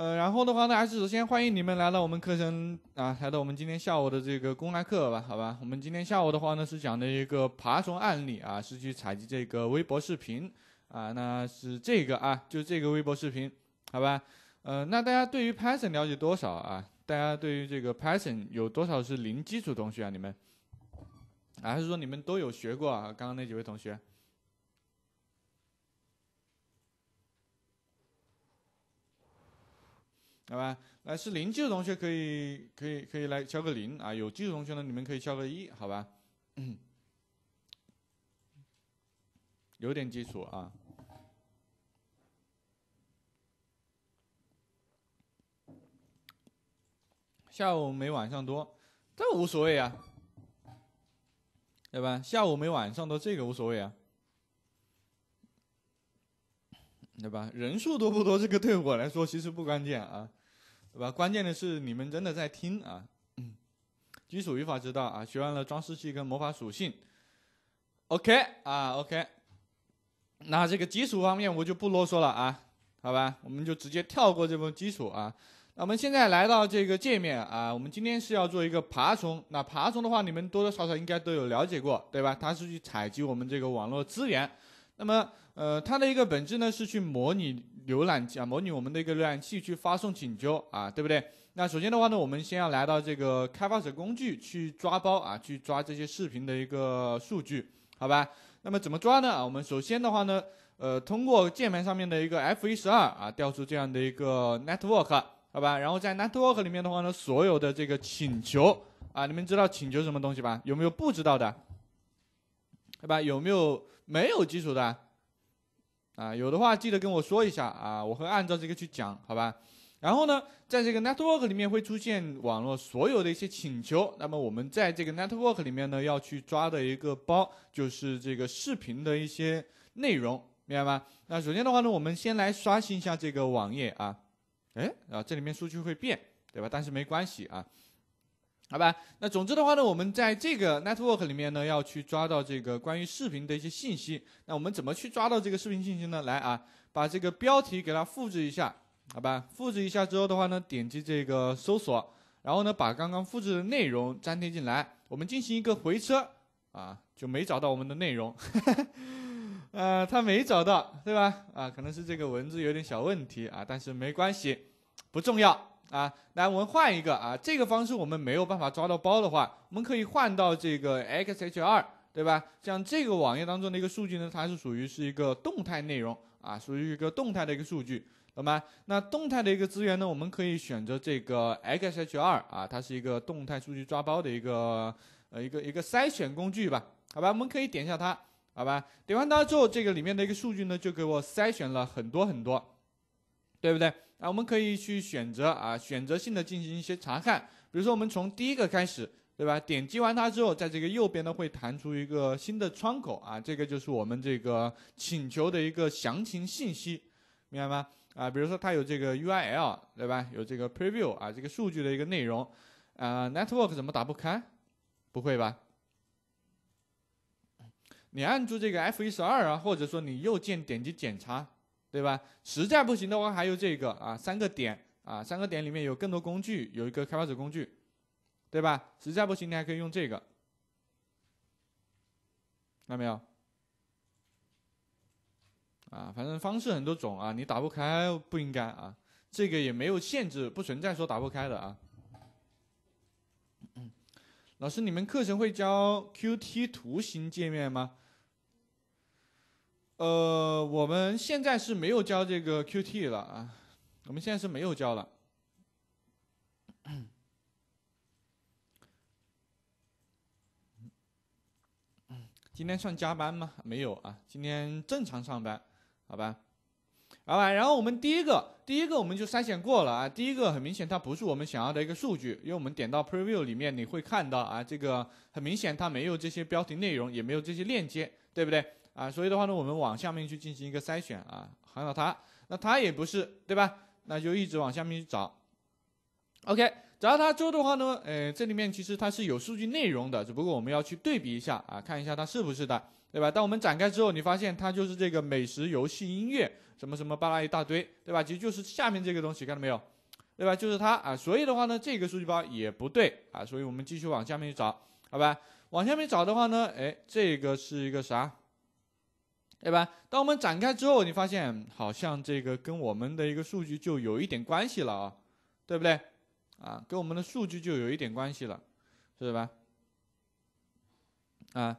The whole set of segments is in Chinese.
呃，然后的话呢，还是首先欢迎你们来到我们课程啊，来到我们今天下午的这个公开课吧，好吧？我们今天下午的话呢，是讲的一个爬虫案例啊，是去采集这个微博视频啊，那是这个啊，就这个微博视频，好吧？呃，那大家对于 Python 了解多少啊？大家对于这个 Python 有多少是零基础同学啊？你们？还是说你们都有学过啊？刚刚那几位同学？好吧，来是零基础同学可以可以可以来敲个零啊，有基础同学呢，你们可以敲个一，好吧？有点基础啊，下午没晚上多，这无所谓啊，对吧？下午没晚上多，这个无所谓啊，对吧？人数多不多，这个对我来说其实不关键啊。对吧？关键的是你们真的在听啊！基础语法知道啊，学完了装饰器跟魔法属性。OK 啊，OK。那这个基础方面我就不啰嗦了啊，好吧？我们就直接跳过这部分基础啊。那我们现在来到这个界面啊，我们今天是要做一个爬虫。那爬虫的话，你们多多少少应该都有了解过，对吧？它是去采集我们这个网络资源。那么，呃，它的一个本质呢是去模拟。浏览器啊，模拟我们的一个浏览器去发送请求啊，对不对？那首先的话呢，我们先要来到这个开发者工具去抓包啊，去抓这些视频的一个数据，好吧？那么怎么抓呢？啊，我们首先的话呢，呃，通过键盘上面的一个 F 一十二啊，调出这样的一个 network，好吧？然后在 network 里面的话呢，所有的这个请求啊，你们知道请求什么东西吧？有没有不知道的？对吧？有没有没有基础的？啊，有的话记得跟我说一下啊，我会按照这个去讲，好吧？然后呢，在这个 network 里面会出现网络所有的一些请求，那么我们在这个 network 里面呢，要去抓的一个包就是这个视频的一些内容，明白吗？那首先的话呢，我们先来刷新一下这个网页啊，哎啊，这里面数据会变，对吧？但是没关系啊。好吧，那总之的话呢，我们在这个 network 里面呢，要去抓到这个关于视频的一些信息。那我们怎么去抓到这个视频信息呢？来啊，把这个标题给它复制一下，好吧？复制一下之后的话呢，点击这个搜索，然后呢，把刚刚复制的内容粘贴进来，我们进行一个回车，啊，就没找到我们的内容，呃，他没找到，对吧？啊，可能是这个文字有点小问题啊，但是没关系，不重要。啊，来，我们换一个啊，这个方式我们没有办法抓到包的话，我们可以换到这个 XHR，对吧？像这个网页当中的一个数据呢，它是属于是一个动态内容啊，属于一个动态的一个数据，懂吗？那动态的一个资源呢，我们可以选择这个 XHR 啊，它是一个动态数据抓包的一个呃一个一个筛选工具吧，好吧？我们可以点一下它，好吧？点完它之后，这个里面的一个数据呢，就给我筛选了很多很多，对不对？啊，我们可以去选择啊，选择性的进行一些查看。比如说，我们从第一个开始，对吧？点击完它之后，在这个右边呢会弹出一个新的窗口啊，这个就是我们这个请求的一个详情信息，明白吗？啊，比如说它有这个 URL，对吧？有这个 preview 啊，这个数据的一个内容。啊，network 怎么打不开？不会吧？你按住这个 F 一十二啊，或者说你右键点击检查。对吧？实在不行的话，还有这个啊，三个点啊，三个点里面有更多工具，有一个开发者工具，对吧？实在不行，你还可以用这个，看到没有？啊，反正方式很多种啊，你打不开不应该啊，这个也没有限制，不存在说打不开的啊。老师，你们课程会教 Qt 图形界面吗？呃，我们现在是没有教这个 Qt 了啊，我们现在是没有教了。今天算加班吗？没有啊，今天正常上班，好吧？好吧，然后我们第一个，第一个我们就筛选过了啊，第一个很明显它不是我们想要的一个数据，因为我们点到 Preview 里面，你会看到啊，这个很明显它没有这些标题内容，也没有这些链接，对不对？啊，所以的话呢，我们往下面去进行一个筛选啊，看到它，那它也不是，对吧？那就一直往下面去找。OK，找到它之后的话呢，呃，这里面其实它是有数据内容的，只不过我们要去对比一下啊，看一下它是不是的，对吧？当我们展开之后，你发现它就是这个美食、游戏、音乐什么什么巴拉一大堆，对吧？其实就是下面这个东西，看到没有？对吧？就是它啊，所以的话呢，这个数据包也不对啊，所以我们继续往下面去找，好吧？往下面找的话呢，哎，这个是一个啥？对吧？当我们展开之后，你发现好像这个跟我们的一个数据就有一点关系了啊，对不对？啊，跟我们的数据就有一点关系了，是吧？啊，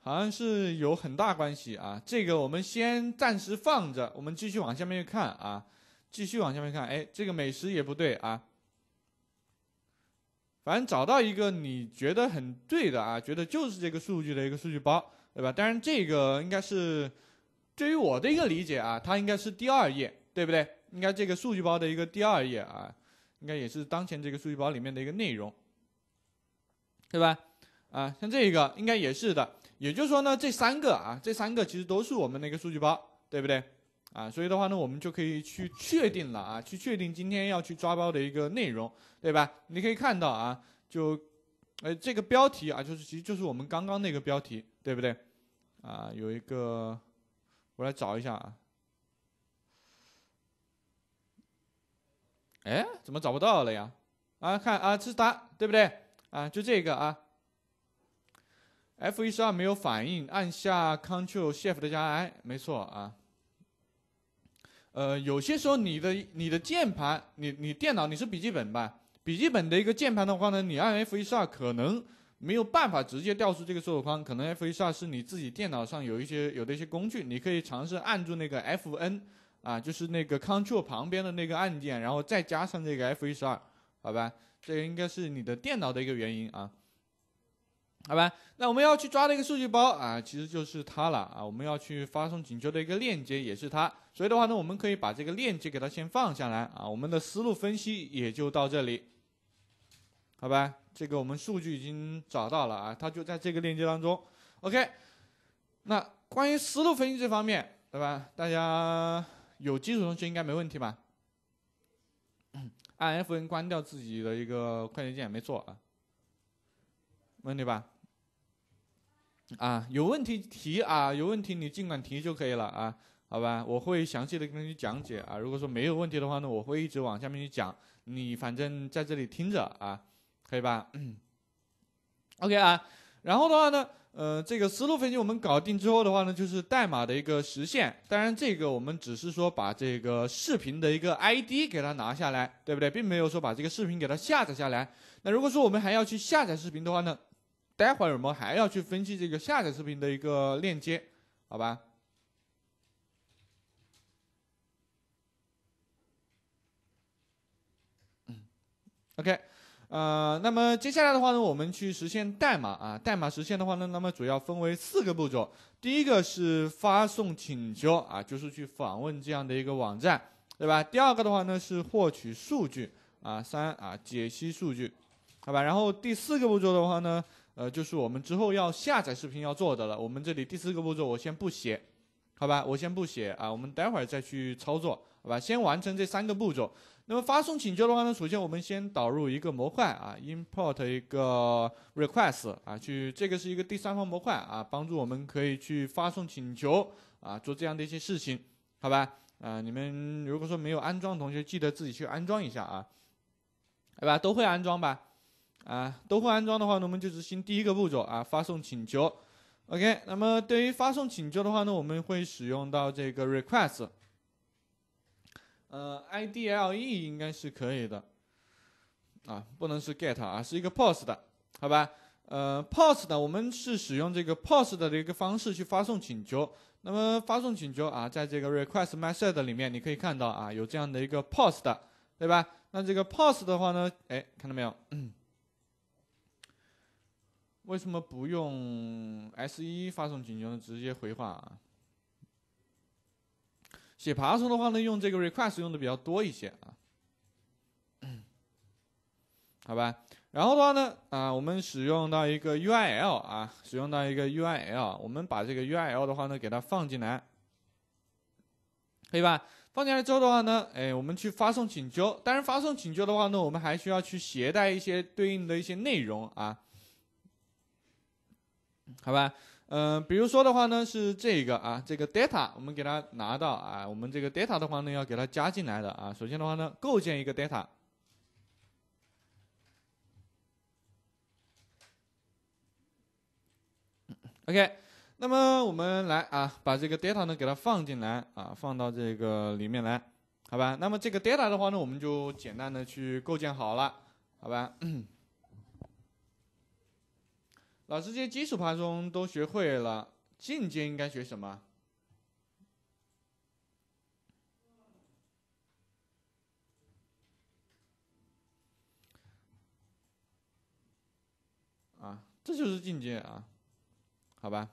好像是有很大关系啊。这个我们先暂时放着，我们继续往下面去看啊。继续往下面看，哎，这个美食也不对啊。反正找到一个你觉得很对的啊，觉得就是这个数据的一个数据包，对吧？当然这个应该是对于我的一个理解啊，它应该是第二页，对不对？应该这个数据包的一个第二页啊，应该也是当前这个数据包里面的一个内容，对吧？啊，像这个应该也是的。也就是说呢，这三个啊，这三个其实都是我们那个数据包，对不对？啊，所以的话呢，我们就可以去确定了啊，去确定今天要去抓包的一个内容，对吧？你可以看到啊，就，呃，这个标题啊，就是其实就是我们刚刚那个标题，对不对？啊，有一个，我来找一下啊。哎，怎么找不到了呀？啊，看啊，这是它，对不对？啊，就这个啊。F 一十二没有反应，按下 Ctrl Shift 加 I，没错啊。呃，有些时候你的你的键盘，你你电脑你是笔记本吧？笔记本的一个键盘的话呢，你按 F 一十二可能没有办法直接调出这个搜索框，可能 F 一十二是你自己电脑上有一些有的一些工具，你可以尝试按住那个 F N，啊，就是那个 Control 旁边的那个按键，然后再加上这个 F 一十二，好吧？这个应该是你的电脑的一个原因啊。好吧，那我们要去抓的一个数据包啊，其实就是它了啊。我们要去发送请求的一个链接也是它，所以的话呢，我们可以把这个链接给它先放下来啊。我们的思路分析也就到这里，好吧？这个我们数据已经找到了啊，它就在这个链接当中。OK，那关于思路分析这方面，对吧？大家有基础同学应该没问题吧？按 F N 关掉自己的一个快捷键，没错啊，问题吧？啊，有问题提啊，有问题你尽管提就可以了啊，好吧，我会详细的跟你讲解啊。如果说没有问题的话呢，我会一直往下面去讲，你反正在这里听着啊，可以吧？嗯，OK 啊，然后的话呢，呃，这个思路分析我们搞定之后的话呢，就是代码的一个实现。当然，这个我们只是说把这个视频的一个 ID 给它拿下来，对不对？并没有说把这个视频给它下载下来。那如果说我们还要去下载视频的话呢？待会儿我们还要去分析这个下载视频的一个链接，好吧？嗯，OK，呃，那么接下来的话呢，我们去实现代码啊，代码实现的话呢，那么主要分为四个步骤。第一个是发送请求啊，就是去访问这样的一个网站，对吧？第二个的话呢是获取数据啊，三啊解析数据，好吧？然后第四个步骤的话呢？呃，就是我们之后要下载视频要做的了。我们这里第四个步骤我先不写，好吧？我先不写啊，我们待会儿再去操作，好吧？先完成这三个步骤。那么发送请求的话呢，首先我们先导入一个模块啊，import 一个 request 啊，去这个是一个第三方模块啊，帮助我们可以去发送请求啊，做这样的一些事情，好吧？啊，你们如果说没有安装同学，记得自己去安装一下啊，对吧？都会安装吧？啊，都会安装的话呢，我们就执行第一个步骤啊，发送请求。OK，那么对于发送请求的话呢，我们会使用到这个 request，呃，IDLE 应该是可以的，啊，不能是 get 啊，是一个 post，的好吧？呃，post 的，我们是使用这个 post 的一个方式去发送请求。那么发送请求啊，在这个 request method 里面，你可以看到啊，有这样的一个 post，对吧？那这个 post 的话呢，哎，看到没有？为什么不用 S 一发送请求呢？直接回话啊。写爬虫的话呢，用这个 request 用的比较多一些啊。好吧，然后的话呢，啊，我们使用到一个 UIL 啊，使用到一个 UIL，我们把这个 UIL 的话呢，给它放进来，可以吧？放进来之后的话呢，哎，我们去发送请求。当然，发送请求的话呢，我们还需要去携带一些对应的一些内容啊，好吧？嗯，比如说的话呢，是这个啊，这个 data 我们给它拿到啊，我们这个 data 的话呢，要给它加进来的啊。首先的话呢，构建一个 data。OK，那么我们来啊，把这个 data 呢给它放进来啊，放到这个里面来，好吧？那么这个 data 的话呢，我们就简单的去构建好了，好吧？老师，这些基础爬虫都学会了，进阶应该学什么？啊，这就是进阶啊，好吧？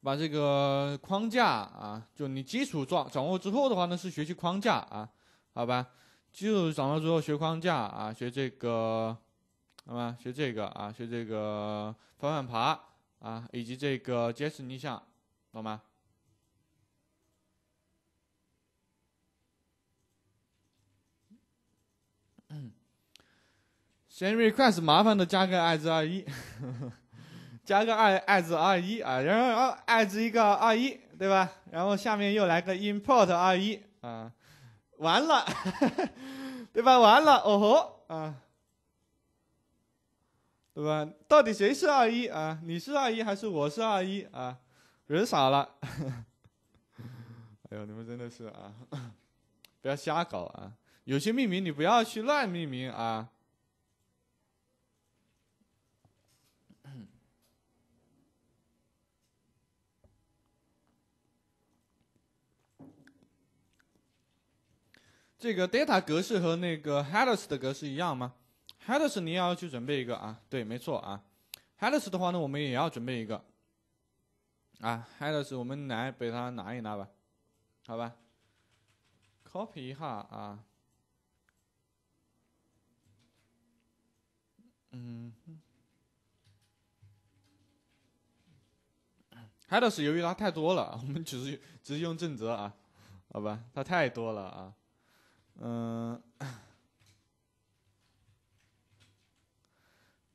把这个框架啊，就你基础掌掌握之后的话呢，是学习框架啊，好吧？基础掌握之后学框架啊，学这个。好吧，学这个啊，学这个反反爬啊，以及这个 JS 逆向，懂吗？先 request 麻烦的加个爱字二一，加个爱爱字二一啊，然后爱字一个二一，对吧？然后下面又来个 import 二一啊，完了，对吧？完了，哦吼啊！对吧？到底谁是二一啊？你是二一还是我是二一啊？人傻了。哎呦，你们真的是啊，不要瞎搞啊！有些命名你不要去乱命名啊。这个 data 格式和那个 headers 的格式一样吗？headers 你也要去准备一个啊，对，没错啊。headers 的话呢，我们也要准备一个啊。headers 我们来把它拿一拿吧，好吧？copy 一下啊。嗯。headers 由于它太多了，我们只是只是用正则啊，好吧？它太多了啊，嗯。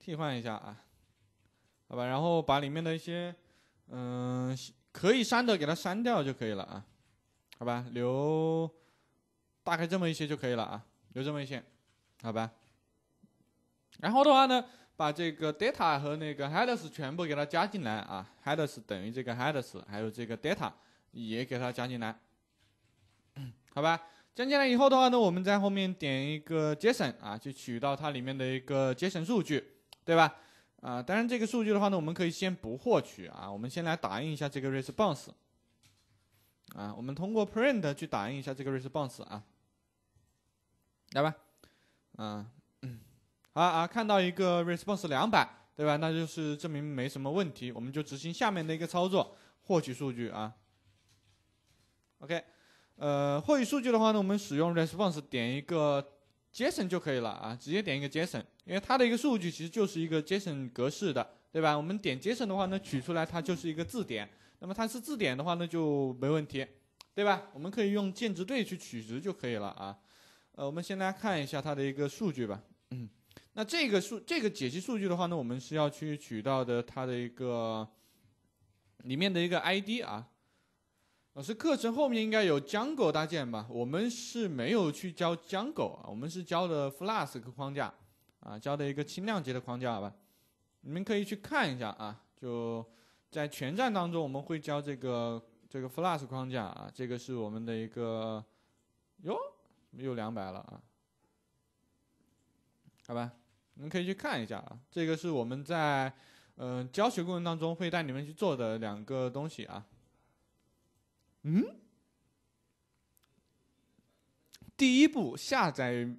替换一下啊，好吧，然后把里面的一些嗯可以删的给它删掉就可以了啊，好吧，留大概这么一些就可以了啊，留这么一些，好吧。然后的话呢，把这个 data 和那个 headers 全部给它加进来啊，headers 等于这个 headers，还有这个 data 也给它加进来，好吧。加进来以后的话呢，我们在后面点一个 JSON 啊，去取到它里面的一个 JSON 数据。对吧？啊，当然这个数据的话呢，我们可以先不获取啊，我们先来打印一下这个 response。啊，我们通过 print 去打印一下这个 response 啊，来吧，啊，好啊，看到一个 response 两百，对吧？那就是证明没什么问题，我们就执行下面的一个操作，获取数据啊。OK，呃，获取数据的话呢，我们使用 response 点一个 JSON 就可以了啊，直接点一个 JSON。因为它的一个数据其实就是一个 JSON 格式的，对吧？我们点 JSON 的话呢，取出来它就是一个字典。那么它是字典的话呢，就没问题，对吧？我们可以用键值对去取值就可以了啊。呃，我们先来看一下它的一个数据吧。嗯，那这个数这个解析数据的话呢，我们是要去取到的它的一个里面的一个 ID 啊。老师，课程后面应该有 Django 搭建吧？我们是没有去教 Django 啊，我们是教的 Flask 框架。啊，教的一个轻量级的框架吧，你们可以去看一下啊。就在全站当中，我们会教这个这个 Flask 框架啊，这个是我们的一个哟，又两百了啊，好吧，你们可以去看一下啊。这个是我们在嗯教学过程当中会带你们去做的两个东西啊。嗯，第一步下载。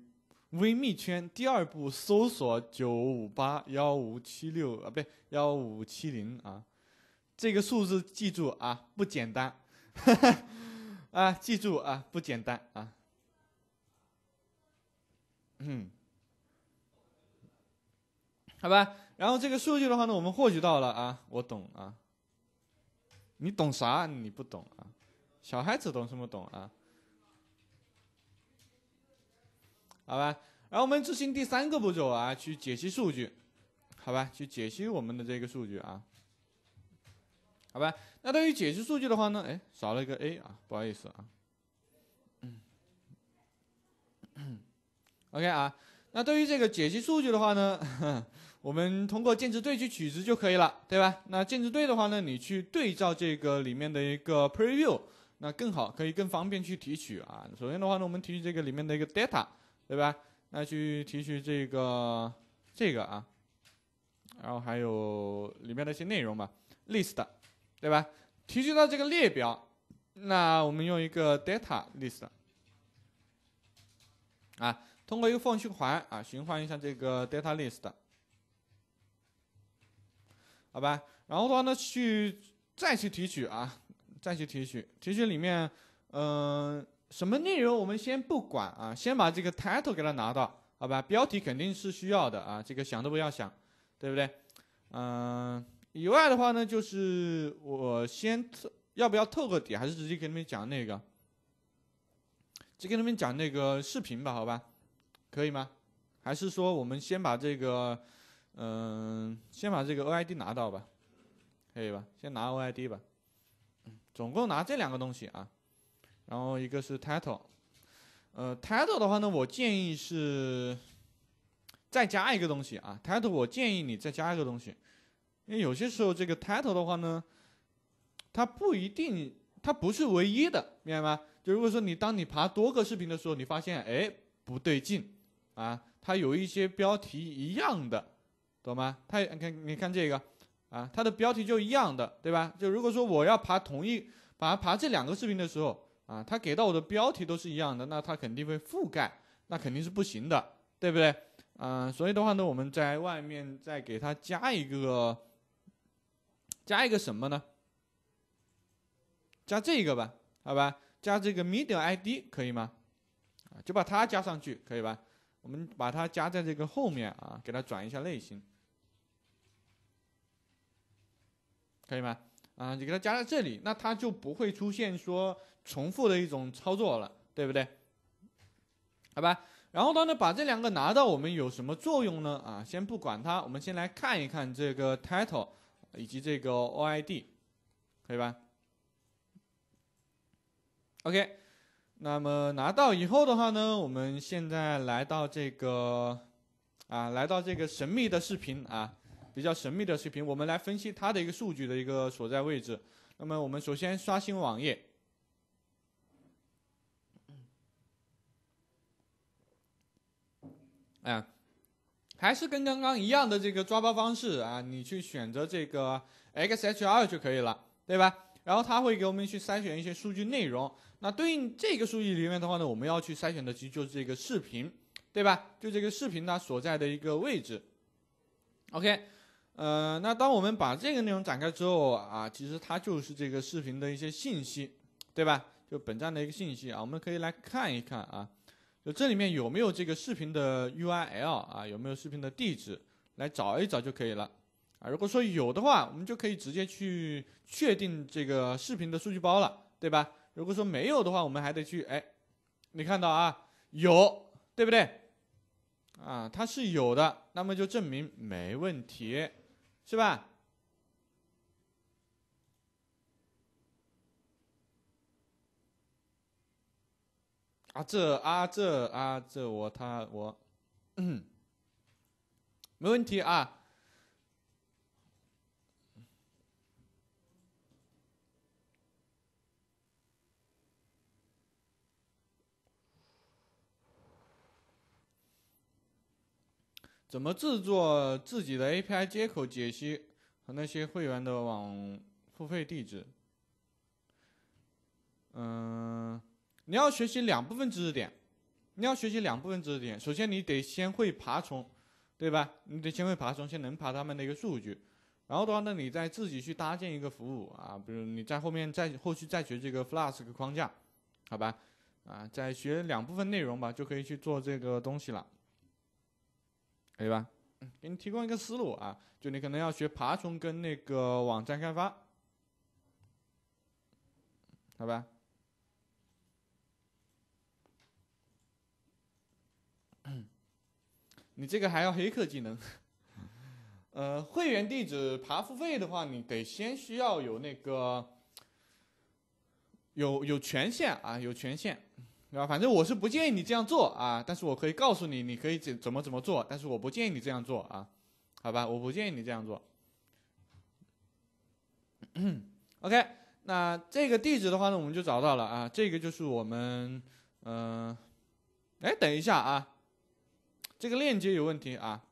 微密圈第二步搜索九五八幺五七六啊，不对幺五七零啊，这个数字记住啊，不简单，啊，记住啊，不简单啊，嗯，好吧，然后这个数据的话呢，我们获取到了啊，我懂啊，你懂啥？你不懂啊？小孩子懂什么懂啊？好吧，然后我们执行第三个步骤啊，去解析数据，好吧，去解析我们的这个数据啊，好吧。那对于解析数据的话呢，哎，少了一个 A 啊，不好意思啊。OK 啊，那对于这个解析数据的话呢，我们通过键值对去取值就可以了，对吧？那键值对的话呢，你去对照这个里面的一个 preview，那更好，可以更方便去提取啊。首先的话呢，我们提取这个里面的一个 data。对吧？那去提取这个这个啊，然后还有里面的一些内容吧，list，对吧？提取到这个列表，那我们用一个 data list，啊，通过一个 for 循环啊，循环一下这个 data list，好吧？然后的话呢，去再去提取啊，再去提取，提取里面，嗯。什么内容我们先不管啊，先把这个 title 给它拿到，好吧？标题肯定是需要的啊，这个想都不要想，对不对？嗯，以外的话呢，就是我先要不要透个底，还是直接给你们讲那个，就给你们讲那个视频吧，好吧？可以吗？还是说我们先把这个，嗯，先把这个 OID 拿到吧，可以吧？先拿 OID 吧，总共拿这两个东西啊。然后一个是 title，呃，title 的话呢，我建议是再加一个东西啊。title 我建议你再加一个东西，因为有些时候这个 title 的话呢，它不一定，它不是唯一的，明白吗？就如果说你当你爬多个视频的时候，你发现哎不对劲啊，它有一些标题一样的，懂吗？它你看你看这个啊，它的标题就一样的，对吧？就如果说我要爬同一爬爬这两个视频的时候。啊，他给到我的标题都是一样的，那他肯定会覆盖，那肯定是不行的，对不对？啊，所以的话呢，我们在外面再给他加一个，加一个什么呢？加这个吧，好吧，加这个 media ID 可以吗？啊，就把它加上去，可以吧？我们把它加在这个后面啊，给它转一下类型，可以吗？啊，你给它加在这里，那它就不会出现说。重复的一种操作了，对不对？好吧，然后呢，把这两个拿到，我们有什么作用呢？啊，先不管它，我们先来看一看这个 title 以及这个 OID，可以吧？OK，那么拿到以后的话呢，我们现在来到这个啊，来到这个神秘的视频啊，比较神秘的视频，我们来分析它的一个数据的一个所在位置。那么我们首先刷新网页。啊，还是跟刚刚一样的这个抓包方式啊，你去选择这个 XHR 就可以了，对吧？然后它会给我们去筛选一些数据内容。那对应这个数据里面的话呢，我们要去筛选的其实就是这个视频，对吧？就这个视频它所在的一个位置。OK，呃，那当我们把这个内容展开之后啊，其实它就是这个视频的一些信息，对吧？就本站的一个信息啊，我们可以来看一看啊。就这里面有没有这个视频的 URL 啊？有没有视频的地址？来找一找就可以了啊。如果说有的话，我们就可以直接去确定这个视频的数据包了，对吧？如果说没有的话，我们还得去哎，你看到啊，有，对不对？啊，它是有的，那么就证明没问题，是吧？啊这啊这啊这我他我，嗯，没问题啊。怎么制作自己的 API 接口解析和那些会员的网付费地址？嗯。你要学习两部分知识点，你要学习两部分知识点。首先，你得先会爬虫，对吧？你得先会爬虫，先能爬他们的一个数据。然后的话呢，你再自己去搭建一个服务啊，比如你在后面再后续再学这个 Flask 框架，好吧？啊，再学两部分内容吧，就可以去做这个东西了，可以吧？给你提供一个思路啊，就你可能要学爬虫跟那个网站开发，好吧？你这个还要黑客技能。呃，会员地址爬付费的话，你得先需要有那个有有权限啊，有权限，对吧？反正我是不建议你这样做啊，但是我可以告诉你，你可以怎怎么怎么做，但是我不建议你这样做啊，好吧？我不建议你这样做。OK，那这个地址的话呢，我们就找到了啊，这个就是我们，嗯，哎，等一下啊，这个链接有问题啊。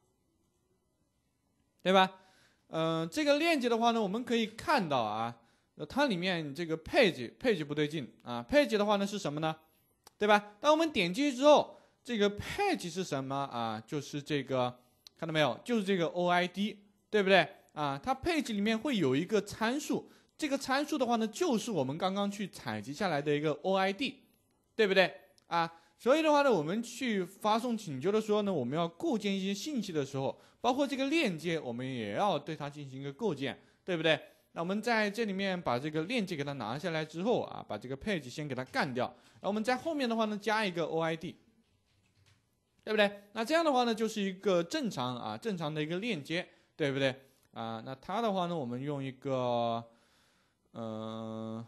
对吧？嗯，这个链接的话呢，我们可以看到啊，它里面这个配置配置不对劲啊。配置的话呢是什么呢？对吧？当我们点击之后，这个配置是什么啊？就是这个，看到没有？就是这个 OID，对不对？啊，它配置里面会有一个参数，这个参数的话呢，就是我们刚刚去采集下来的一个 OID，对不对？啊。所以的话呢，我们去发送请求的时候呢，我们要构建一些信息的时候，包括这个链接，我们也要对它进行一个构建，对不对？那我们在这里面把这个链接给它拿下来之后啊，把这个配置先给它干掉，然后我们在后面的话呢，加一个 OID，对不对？那这样的话呢，就是一个正常啊，正常的一个链接，对不对？啊，那它的话呢，我们用一个，嗯。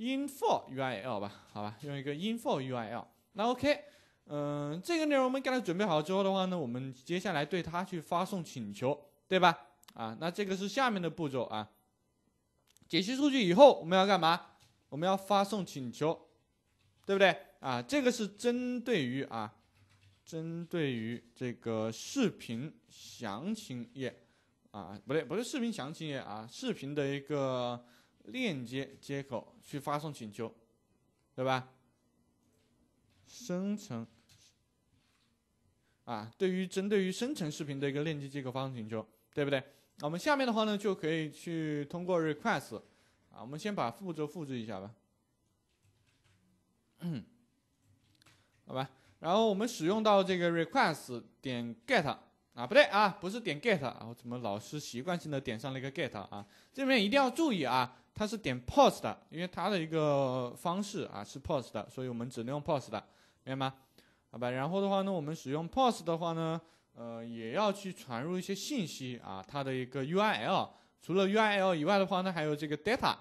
Info URL 吧，好吧，用一个 info URL。那 OK，嗯，这个内容我们给它准备好之后的话呢，我们接下来对它去发送请求，对吧？啊，那这个是下面的步骤啊。解析数据以后，我们要干嘛？我们要发送请求，对不对？啊，这个是针对于啊，针对于这个视频详情页啊，不对，不是视频详情页啊，视频的一个。链接接口去发送请求，对吧？生成啊，对于针对于生成视频的一个链接接口发送请求，对不对？我们下面的话呢，就可以去通过 request 啊，我们先把步骤复制一下吧，嗯，好吧。然后我们使用到这个 request 点 get 啊，不对啊，不是点 get 啊，我怎么老是习惯性的点上了一个 get 啊？这边一定要注意啊。它是点 post 的，因为它的一个方式啊是 post 的，所以我们只能用 post 的，明白吗？好吧，然后的话呢，我们使用 post 的话呢，呃，也要去传入一些信息啊，它的一个 URL，除了 URL 以外的话呢，还有这个 data，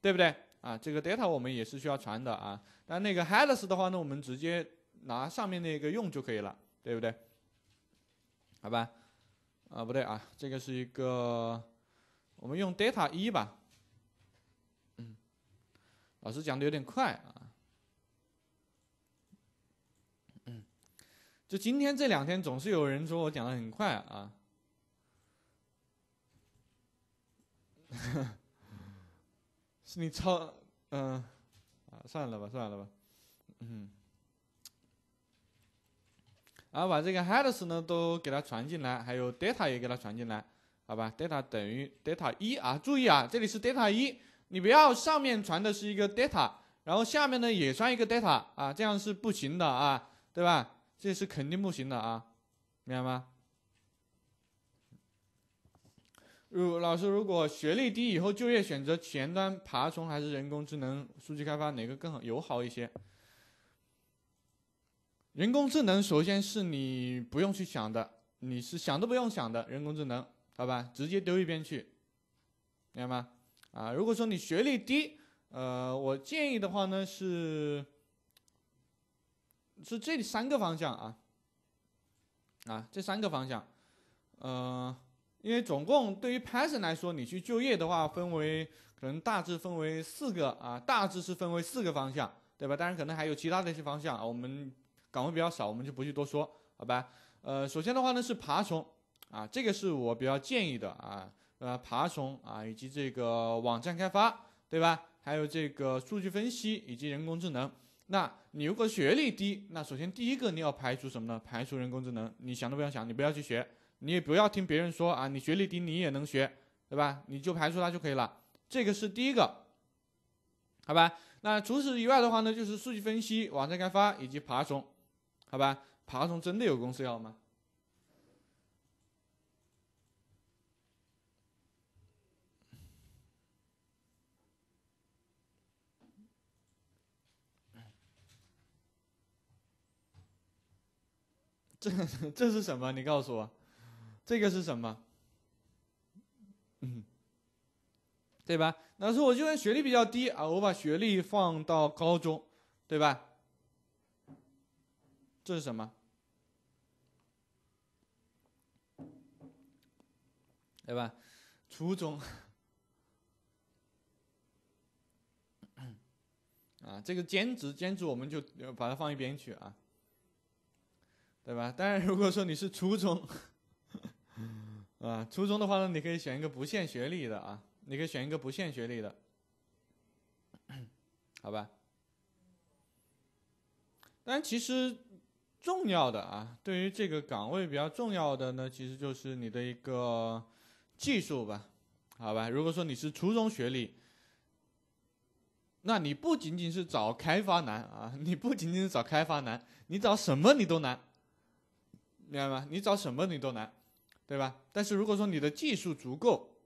对不对？啊，这个 data 我们也是需要传的啊。但那个 headers 的话呢，我们直接拿上面那个用就可以了，对不对？好吧，啊，不对啊，这个是一个，我们用 data 一吧。老师讲的有点快啊，嗯，就今天这两天总是有人说我讲的很快啊，是你抄嗯啊算了吧算了吧，嗯，然后把这个 headers 呢都给它传进来，还有 data 也给它传进来，好吧？data 等于 data 一啊，注意啊，这里是 data 一。你不要上面传的是一个 data，然后下面呢也传一个 data 啊，这样是不行的啊，对吧？这是肯定不行的啊，明白吗？如老师，如果学历低以后就业选择前端爬虫还是人工智能数据开发哪个更友好一些？人工智能首先是你不用去想的，你是想都不用想的人工智能，好吧，直接丢一边去，明白吗？啊，如果说你学历低，呃，我建议的话呢是，是这三个方向啊，啊，这三个方向，呃，因为总共对于 Python 来说，你去就业的话，分为可能大致分为四个啊，大致是分为四个方向，对吧？当然可能还有其他的一些方向啊，我们岗位比较少，我们就不去多说，好吧？呃，首先的话呢是爬虫，啊，这个是我比较建议的啊。呃，爬虫啊，以及这个网站开发，对吧？还有这个数据分析以及人工智能。那你如果学历低，那首先第一个你要排除什么呢？排除人工智能，你想都不要想，你不要去学，你也不要听别人说啊，你学历低你也能学，对吧？你就排除它就可以了。这个是第一个，好吧？那除此以外的话呢，就是数据分析、网站开发以及爬虫，好吧？爬虫真的有公司要吗？这 这是什么？你告诉我，这个是什么？嗯，对吧？那说我就算学历比较低啊，我把学历放到高中，对吧？这是什么？对吧？初中。啊，这个兼职兼职我们就把它放一边去啊，对吧？当然，如果说你是初中，啊，初中的话呢，你可以选一个不限学历的啊，你可以选一个不限学历的，好吧？但其实重要的啊，对于这个岗位比较重要的呢，其实就是你的一个技术吧，好吧？如果说你是初中学历。那你不仅仅是找开发难啊，你不仅仅是找开发难，你找什么你都难，明白吗？你找什么你都难，对吧？但是如果说你的技术足够，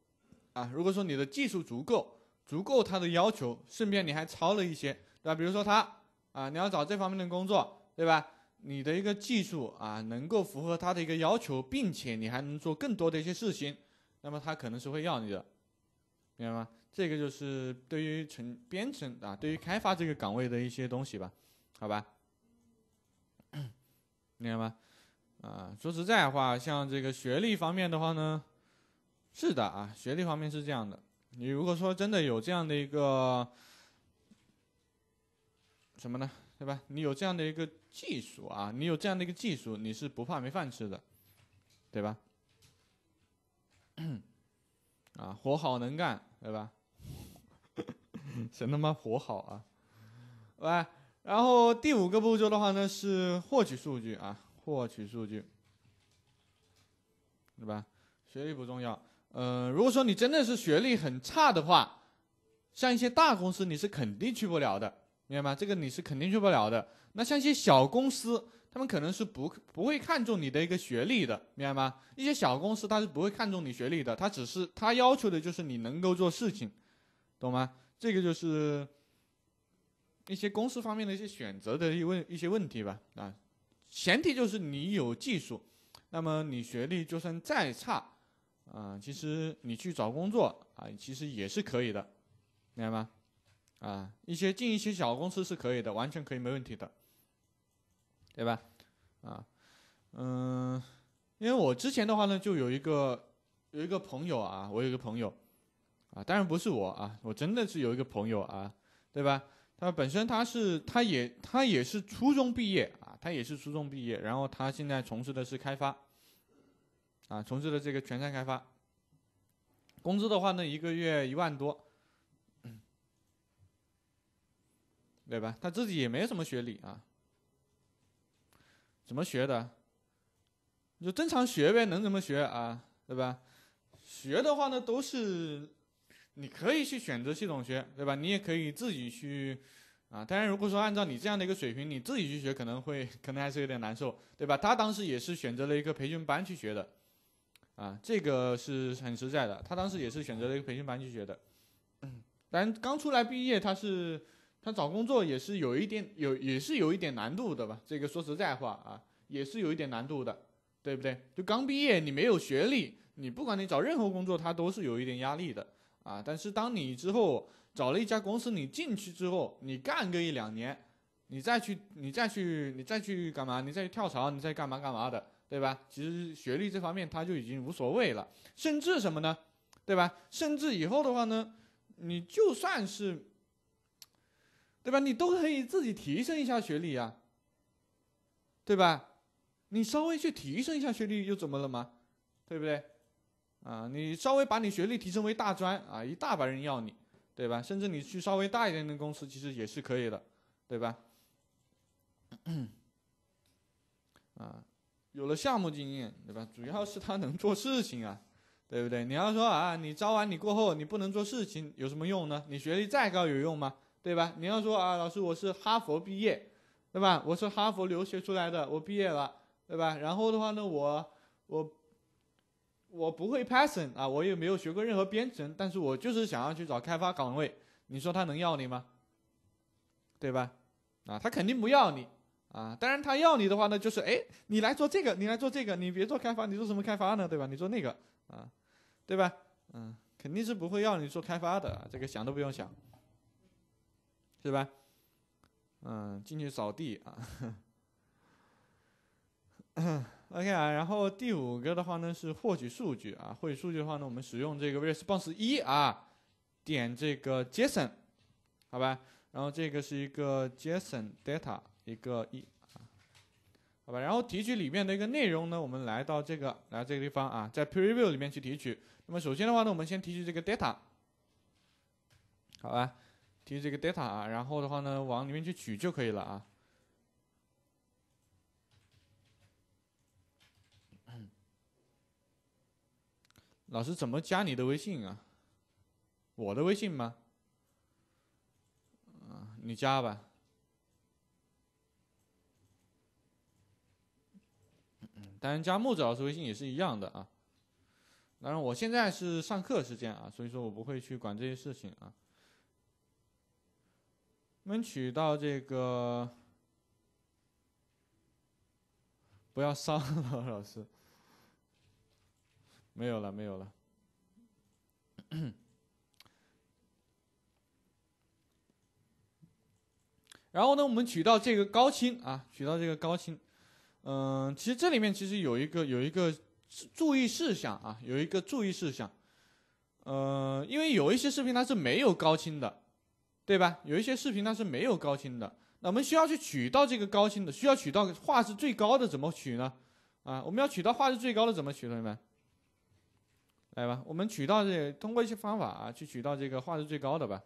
啊，如果说你的技术足够，足够他的要求，顺便你还超了一些，对吧？比如说他啊，你要找这方面的工作，对吧？你的一个技术啊，能够符合他的一个要求，并且你还能做更多的一些事情，那么他可能是会要你的，明白吗？这个就是对于程编程啊，对于开发这个岗位的一些东西吧，好吧，明白吗？啊，说实在话，像这个学历方面的话呢，是的啊，学历方面是这样的。你如果说真的有这样的一个什么呢，对吧？你有这样的一个技术啊，你有这样的一个技术，你是不怕没饭吃的，对吧？啊，活好能干，对吧？谁他妈活好啊？来，然后第五个步骤的话呢是获取数据啊，获取数据，对吧？学历不重要，呃，如果说你真的是学历很差的话，像一些大公司你是肯定去不了的，明白吗？这个你是肯定去不了的。那像一些小公司，他们可能是不不会看重你的一个学历的，明白吗？一些小公司他是不会看重你学历的，他只是他要求的就是你能够做事情，懂吗？这个就是一些公司方面的一些选择的一问一些问题吧啊，前提就是你有技术，那么你学历就算再差啊，其实你去找工作啊，其实也是可以的，明白吗？啊，一些进一些小公司是可以的，完全可以没问题的，对吧？啊，嗯，因为我之前的话呢，就有一个有一个朋友啊，我有一个朋友。啊，当然不是我啊，我真的是有一个朋友啊，对吧？他本身他是他也他也是初中毕业啊，他也是初中毕业，然后他现在从事的是开发，啊，从事的这个全站开发，工资的话呢，一个月一万多，对吧？他自己也没什么学历啊，怎么学的？就正常学呗，能怎么学啊？对吧？学的话呢，都是。你可以去选择系统学，对吧？你也可以自己去，啊，当然如果说按照你这样的一个水平，你自己去学可能会可能还是有点难受，对吧？他当时也是选择了一个培训班去学的，啊，这个是很实在的。他当时也是选择了一个培训班去学的，嗯，但刚出来毕业，他是他找工作也是有一点有也是有一点难度的吧？这个说实在话啊，也是有一点难度的，对不对？就刚毕业，你没有学历，你不管你找任何工作，他都是有一点压力的。啊！但是当你之后找了一家公司，你进去之后，你干个一两年，你再去，你再去，你再去干嘛？你再去跳槽，你再干嘛干嘛的，对吧？其实学历这方面他就已经无所谓了，甚至什么呢？对吧？甚至以后的话呢，你就算是，对吧？你都可以自己提升一下学历啊，对吧？你稍微去提升一下学历又怎么了嘛？对不对？啊，你稍微把你学历提升为大专啊，一大把人要你，对吧？甚至你去稍微大一点的公司，其实也是可以的，对吧？啊，有了项目经验，对吧？主要是他能做事情啊，对不对？你要说啊，你招完你过后你不能做事情，有什么用呢？你学历再高有用吗？对吧？你要说啊，老师我是哈佛毕业，对吧？我是哈佛留学出来的，我毕业了，对吧？然后的话呢，我我。我不会 Python 啊，我也没有学过任何编程，但是我就是想要去找开发岗位，你说他能要你吗？对吧？啊，他肯定不要你啊。当然他要你的话呢，就是哎，你来做这个，你来做这个，你别做开发，你做什么开发呢？对吧？你做那个啊，对吧？嗯，肯定是不会要你做开发的，这个想都不用想，是吧？嗯，进去扫地啊。OK 啊，然后第五个的话呢是获取数据啊，获取数据的话呢，我们使用这个 response 一啊，点这个 JSON，好吧，然后这个是一个 JSON data 一个一啊，好吧，然后提取里面的一个内容呢，我们来到这个来这个地方啊，在 preview 里面去提取。那么首先的话呢，我们先提取这个 data，好吧，提取这个 data 啊，然后的话呢，往里面去取就可以了啊。老师怎么加你的微信啊？我的微信吗？你加吧。当然加木子老师微信也是一样的啊。当然我现在是上课时间啊，所以说我不会去管这些事情啊。我们取到这个，不要骚扰老师。没有了，没有了。然后呢，我们取到这个高清啊，取到这个高清。嗯，其实这里面其实有一个有一个注意事项啊，有一个注意事项。呃，因为有一些视频它是没有高清的，对吧？有一些视频它是没有高清的，那我们需要去取到这个高清的，需要取到画质最高的，怎么取呢？啊，我们要取到画质最高的怎么取，同学们？来吧，我们取到这，通过一些方法啊，去取到这个画质最高的吧，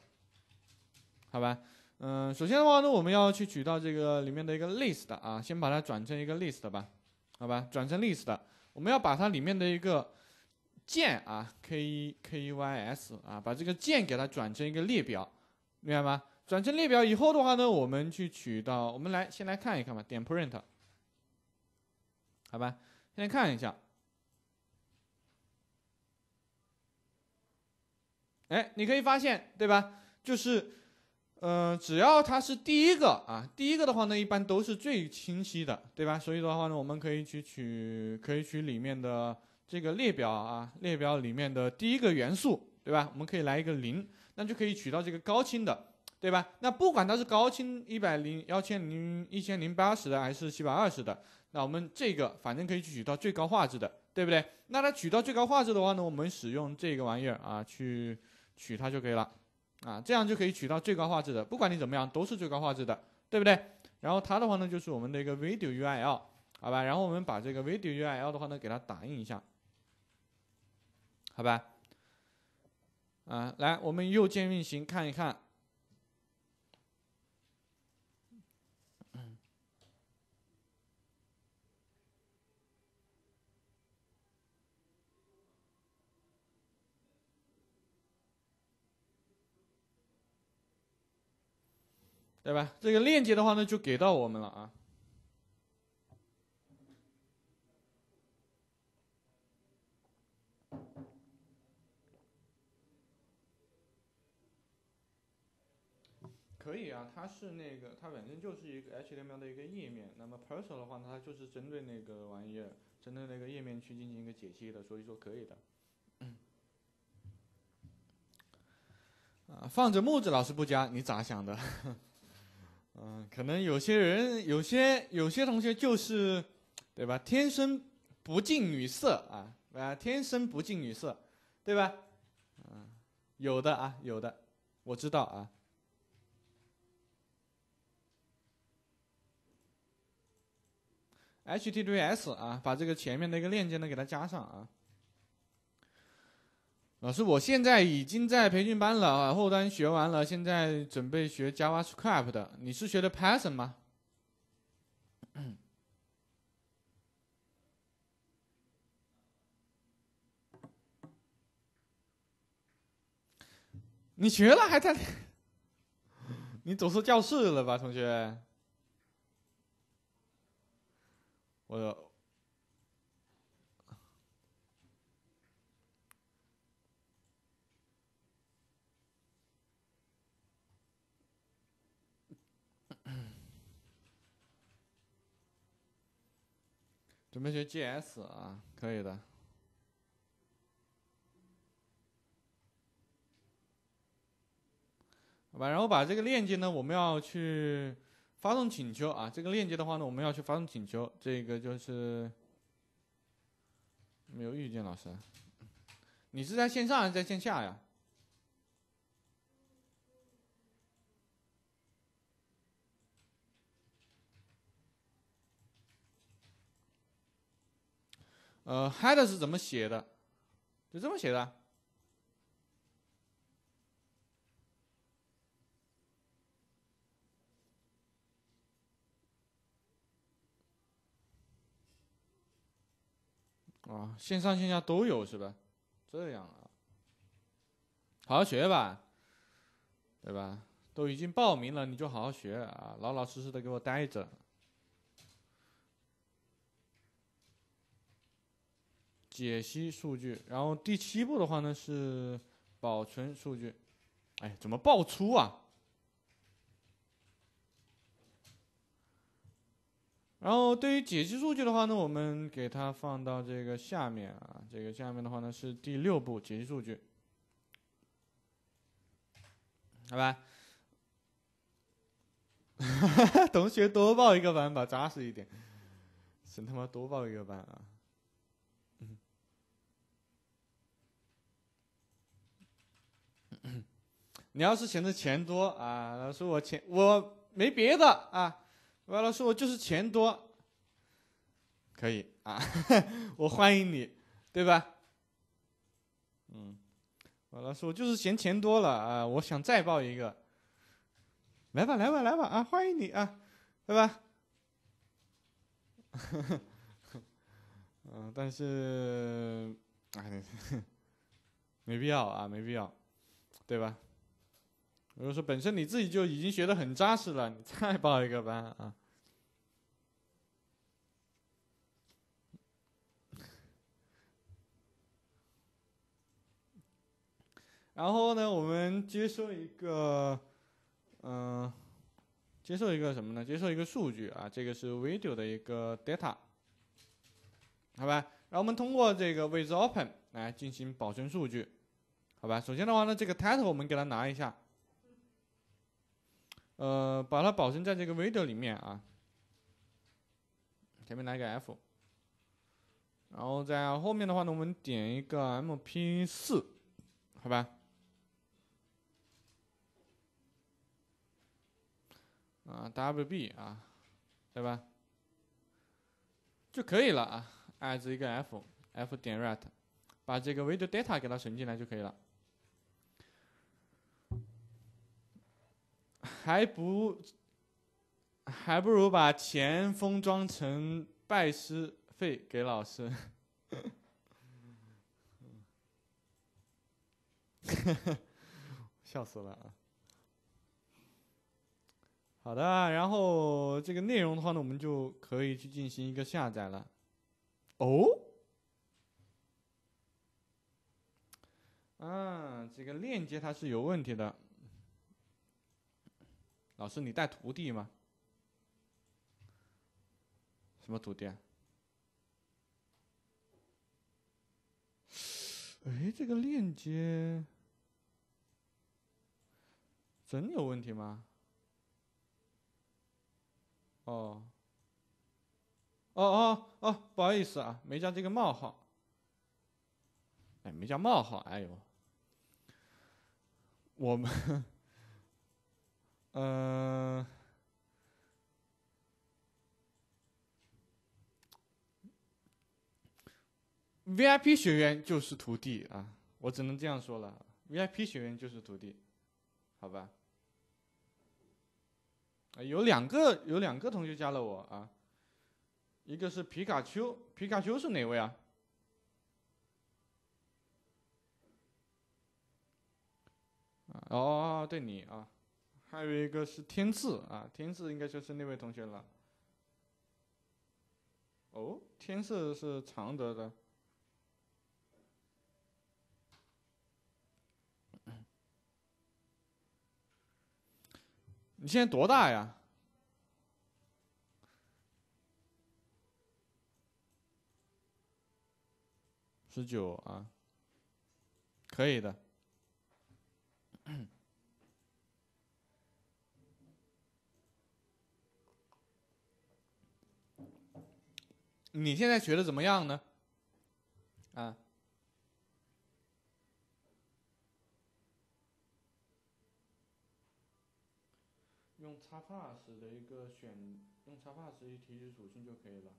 好吧，嗯，首先的话呢，我们要去取到这个里面的一个 list 啊，先把它转成一个 list 吧，好吧，转成 list，我们要把它里面的一个键啊，k k y s 啊，把这个键给它转成一个列表，明白吗？转成列表以后的话呢，我们去取到，我们来先来看一看吧，点 print，好吧，先来看一下。哎，你可以发现，对吧？就是，呃，只要它是第一个啊，第一个的话呢，一般都是最清晰的，对吧？所以的话呢，我们可以去取，可以取里面的这个列表啊，列表里面的第一个元素，对吧？我们可以来一个零，那就可以取到这个高清的，对吧？那不管它是高清一百零幺千零一千零八十的，还是七百二十的，那我们这个反正可以去取到最高画质的，对不对？那它取到最高画质的话呢，我们使用这个玩意儿啊去。取它就可以了，啊，这样就可以取到最高画质的，不管你怎么样都是最高画质的，对不对？然后它的话呢就是我们的一个 video URL，好吧？然后我们把这个 video URL 的话呢给它打印一下，好吧？啊，来，我们右键运行看一看。对吧？这个链接的话呢，就给到我们了啊。可以啊，它是那个，它本身就是一个 HTML 的一个页面。那么 Perso 的话，它就是针对那个玩意儿，针对那个页面去进行一个解析的，所以说可以的。啊，放着木子老师不加，你咋想的？嗯，可能有些人，有些有些同学就是，对吧？天生不近女色啊，啊，天生不近女色，对吧？嗯，有的啊，有的，我知道啊。https 啊，把这个前面的一个链接呢给它加上啊。老师，我现在已经在培训班了，后端学完了，现在准备学 JavaScript 的。你是学的 Python 吗？你学了还在？你走错教室了吧，同学？我。准备学 GS 啊，可以的。好吧，然后把这个链接呢，我们要去发送请求啊。这个链接的话呢，我们要去发送请求。这个就是没有遇见老师，你是在线上还是在线下呀？呃，head 是怎么写的？就这么写的。啊，线上线下都有是吧？这样啊，好好学吧，对吧？都已经报名了，你就好好学啊，老老实实的给我待着。解析数据，然后第七步的话呢是保存数据。哎，怎么爆粗啊？然后对于解析数据的话呢，我们给它放到这个下面啊，这个下面的话呢是第六步解析数据，好吧？同学多报一个班吧，扎实一点，真他妈多报一个班啊！你要是嫌的钱多啊，老师我钱我没别的啊。完了，说我就是钱多，可以啊，我欢迎你，对吧？嗯，完了，说我就是嫌钱多了啊，我想再报一个，来吧，来吧，来吧啊，欢迎你啊，对吧？嗯，但是，哎，没必要啊，没必要，对吧？比如说本身你自己就已经学的很扎实了，你 再报一个班啊。然后呢，我们接受一个，嗯，接受一个什么呢？接受一个数据啊，这个是 video 的一个 data，好吧？然后我们通过这个 with open 来进行保存数据，好吧？首先的话呢，这个 title 我们给它拿一下，呃，把它保存在这个 video 里面啊，前面来一个 f，然后在后面的话呢，我们点一个 mp 四，好吧？啊，WB 啊，对吧？就可以了啊，as 一个 f，f 点 write，把这个 video data 给它存进来就可以了。还不还不如把钱封装成拜师费给老师，笑死了啊！好的，然后这个内容的话呢，我们就可以去进行一个下载了。哦，啊，这个链接它是有问题的。老师，你带徒弟吗？什么徒弟？啊？哎，这个链接真有问题吗？哦，哦哦哦，不好意思啊，没加这个冒号。哎，没加冒号，哎呦，我们，嗯，VIP 学员就是徒弟啊，我只能这样说了，VIP 学员就是徒弟，好吧？有两个有两个同学加了我啊，一个是皮卡丘，皮卡丘是哪位啊？啊哦，对你啊，还有一个是天赐啊，天赐应该就是那位同学了。哦，天赐是常德的。你现在多大呀？十九啊，可以的。你现在学的怎么样呢？啊？用 Xpath 的一个选，用 Xpath 去提取属性就可以了，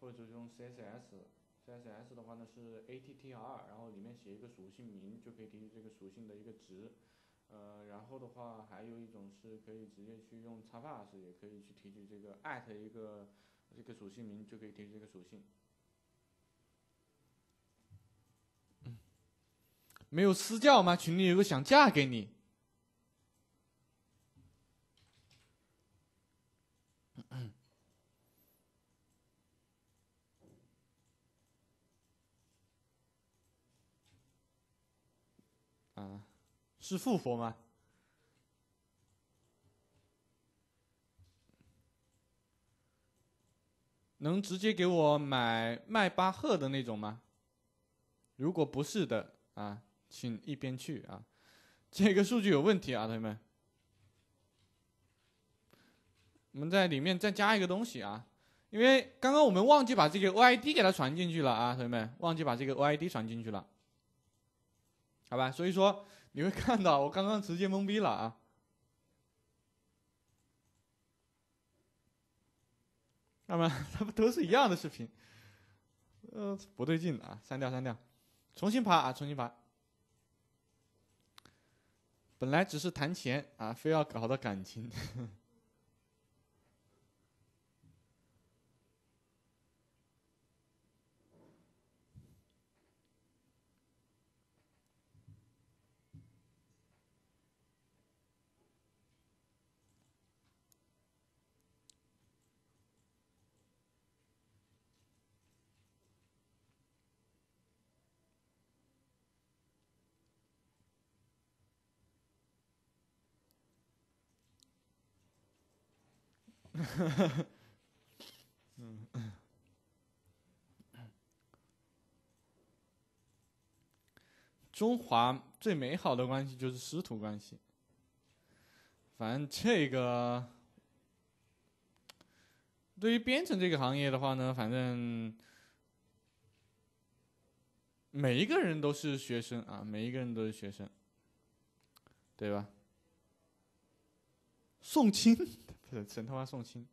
或者用 CSS，CSS 的话呢是 attr，然后里面写一个属性名就可以提取这个属性的一个值，呃，然后的话还有一种是可以直接去用 Xpath，也可以去提取这个 at 一个这个属性名就可以提取这个属性。没有私教吗？群里有个想嫁给你。啊，是富婆吗？能直接给我买迈巴赫的那种吗？如果不是的啊，请一边去啊，这个数据有问题啊，同学们。我们在里面再加一个东西啊，因为刚刚我们忘记把这个 OID 给它传进去了啊，同学们，忘记把这个 OID 传进去了，好吧？所以说你会看到我刚刚直接懵逼了啊，那么 它不都是一样的视频？呃，不对劲啊，删掉删掉，重新爬啊，重新爬。本来只是谈钱啊，非要搞到感情。嗯，中华最美好的关系就是师徒关系。反正这个，对于编程这个行业的话呢，反正每一个人都是学生啊，每一个人都是学生，对吧？宋清。神神他妈送亲。